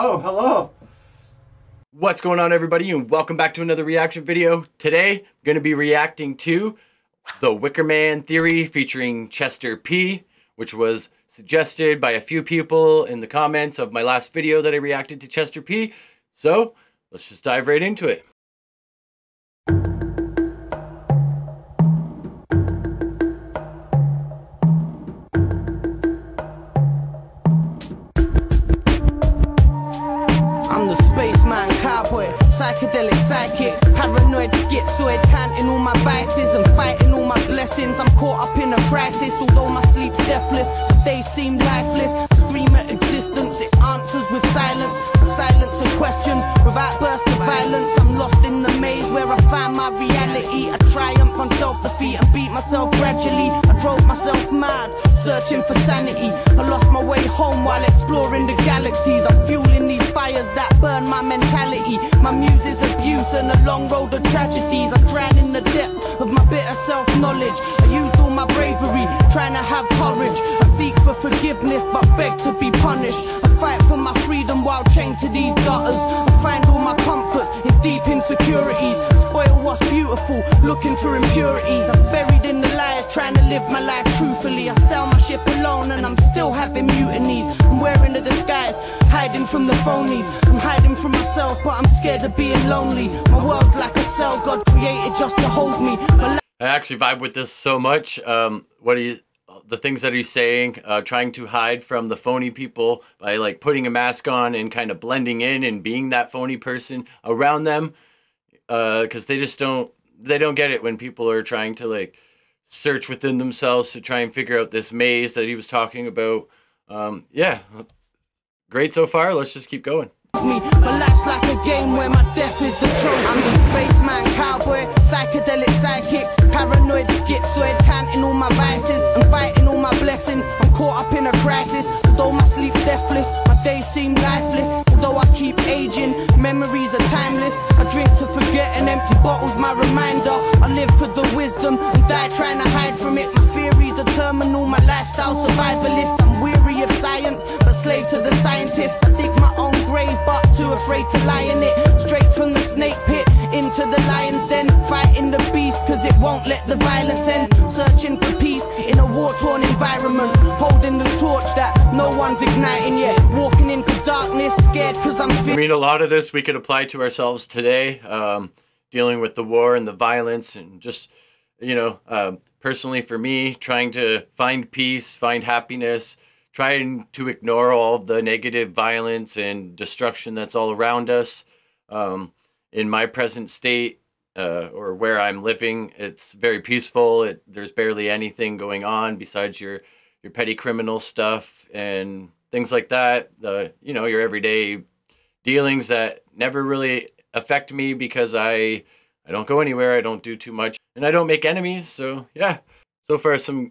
Oh, hello. What's going on everybody and welcome back to another reaction video. Today, I'm going to be reacting to The Wicker Man Theory featuring Chester P, which was suggested by a few people in the comments of my last video that I reacted to Chester P. So, let's just dive right into it. Psychedelic psychic, paranoid schizoid, counting all my vices and fighting all my blessings. I'm caught up in a crisis, although my sleep's deathless, but they seem lifeless. I Scream at existence, it answers with silence. Silence the questions without burst of violence. I'm lost in the maze where I find my reality. I triumph on self defeat and beat myself gradually. I drove myself mad, searching for sanity. I lost my way home while exploring the galaxies. I'm fueling fires that burn my mentality. My muse is abuse and a long road of tragedies. I drown in the depths of my bitter self knowledge. I used all my bravery, trying to have courage. I seek for forgiveness, but beg to be punished. I fight for my freedom while chained to these gutters. I find all my comforts in deep insecurities. Spoil what's beautiful, looking for impurities. I'm buried in the lies, trying to live my life truthfully. I sail my ship alone and I'm still having mutinies. I'm wearing a disguise, hiding from the phonies. I'm hiding from myself, but I'm scared of being lonely. My world's like a cell God created just to hold me. I actually vibe with this so much. Um, what he, the things that he's saying, uh, trying to hide from the phony people by like putting a mask on and kind of blending in and being that phony person around them, because they just don't, they don't get it when people are trying to like search within themselves to try and figure out this maze that he was talking about. Um, yeah, great so far. Let's just keep going. me. Life's like a game where my death is the truth. I'm the spaceman, cowboy, psychedelic psychic, paranoid schizoid, counting all my vices fighting all my blessings. I'm caught up in a crisis, although my sleep's deathless, my days seem lifeless. Although I keep aging, memories are timeless. I drink to forget empty bottles my reminder. I live for the wisdom and die trying to hide from it. My theories are terminal, my lifestyle survivalist. Afraid to lie in it. Straight from the snake pit into the lion's den. Fighting the beast, cause it won't let the violence end. Searching for peace in a war torn environment. Holding the torch that no one's igniting yet. Walking into darkness, scared cause I'm I mean, a lot of this we could apply to ourselves today, um, dealing with the war and the violence, and just, you know, um, personally for me, trying to find peace, find happiness, trying to ignore all the negative violence and destruction that's all around us. Um, in my present state, uh, or where I'm living, it's very peaceful. It, there's barely anything going on besides your your petty criminal stuff and things like that. Uh, you know, your everyday dealings that never really affect me because I I don't go anywhere, I don't do too much, and I don't make enemies. So yeah, so far some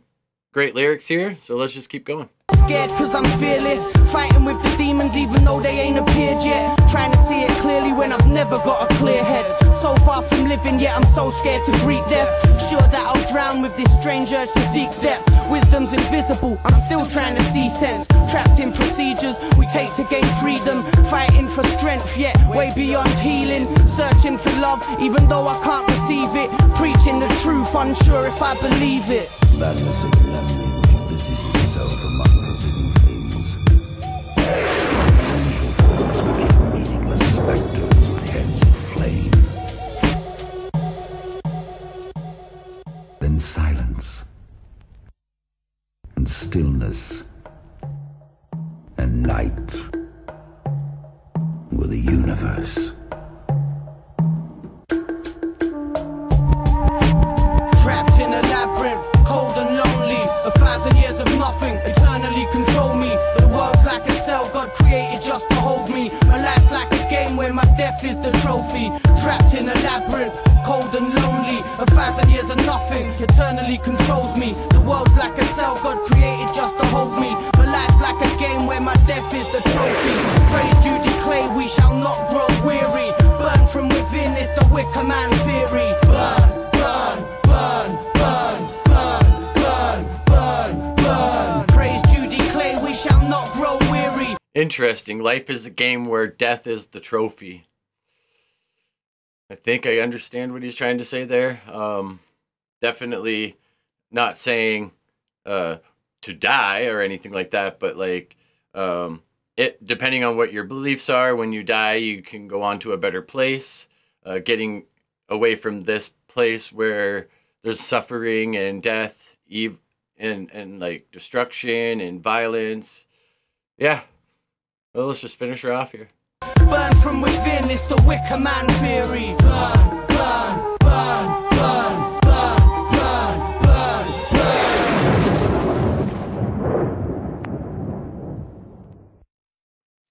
great lyrics here. So let's just keep going. Scared cause I'm fearless. Fighting with the demons even though they ain't appeared yet. Trying to see it clearly when I've never got a clear head. So far from living yet I'm so scared to greet death. Sure that I'll drown with this strange urge to seek depth. Wisdom's invisible, I'm still trying to see sense. Trapped in procedures we take to gain freedom. Fighting for strength yet way beyond healing. Searching for love even though I can't receive it. Preaching the truth, unsure if I believe it. Madness And night. Were the universe. Trapped in a labyrinth, cold and lonely. A thousand years of nothing eternally control me. The world's like a cell God created just to hold me. My life's like a game where my death is the trophy. Trapped in a labyrinth, cold and lonely. A thousand years of nothing eternally controls me. The world's like a cell God created just to hold me. My my death is the trophy. Judy Clay, we shall not grow weary. Burn from within, the Wicker Man theory. Burn, burn, burn, interesting. Life is a game where death is the trophy. I think I understand what he's trying to say there. Um, definitely not saying uh, to die or anything like that, but like um, it depending on what your beliefs are. When you die, you can go on to a better place. Uh, getting away from this place where there's suffering and death, ev- and and like destruction and violence. Yeah. Well, let's just finish her off here. Burn from within, it's the Wicker Man theory. Burn, burn,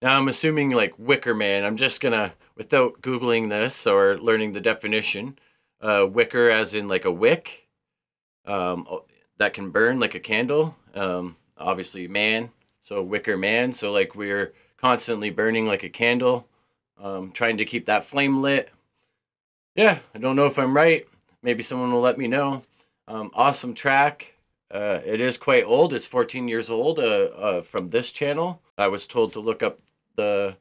Now I'm assuming like Wicker Man. I'm just gonna, without googling this or learning the definition, uh, wicker as in like a wick, um, that can burn like a candle. Um, obviously man, so wicker man. So like we're constantly burning like a candle, um, trying to keep that flame lit. Yeah, I don't know if I'm right. Maybe someone will let me know. Um, awesome track. Uh, it is quite old. It's 14 years old. Uh, uh, from this channel, I was told to look up the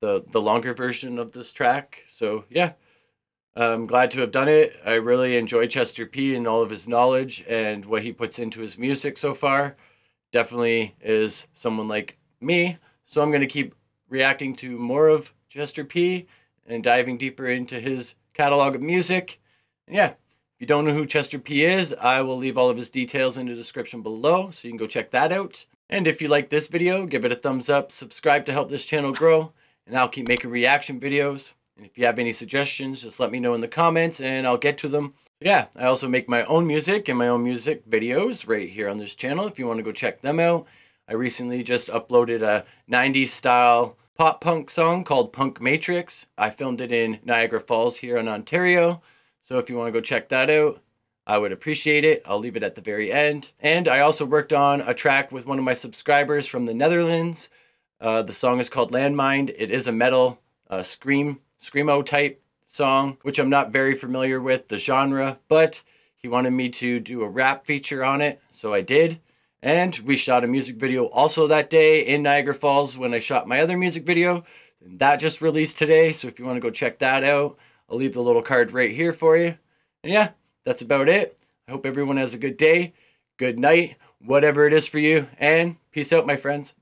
the the longer version of this track. So yeah, I'm glad to have done it. I really enjoy Chester P and all of his knowledge and what he puts into his music so far. Definitely is someone like me. So I'm going to keep reacting to more of Chester P and diving deeper into his catalog of music. And yeah, you don't know who Chester P is, I will leave all of his details in the description below so you can go check that out. And if you like this video, give it a thumbs up, subscribe to help this channel grow, and I'll keep making reaction videos. And if you have any suggestions, just let me know in the comments and I'll get to them. Yeah, I also make my own music and my own music videos right here on this channel if you want to go check them out. I recently just uploaded a 90s style pop punk song called Punk Matrix. I filmed it in Niagara Falls here in Ontario. So if you want to go check that out, I would appreciate it. I'll leave it at the very end. And I also worked on a track with one of my subscribers from the Netherlands. Uh, the song is called Landmine. It is a metal uh, scream, screamo type song, which I'm not very familiar with the genre, but he wanted me to do a rap feature on it, so I did. And we shot a music video also that day in Niagara Falls when I shot my other music video. And that just released today, so if you want to go check that out, I'll leave the little card right here for you. And yeah, that's about it. I hope everyone has a good day, good night, whatever it is for you, and peace out, my friends.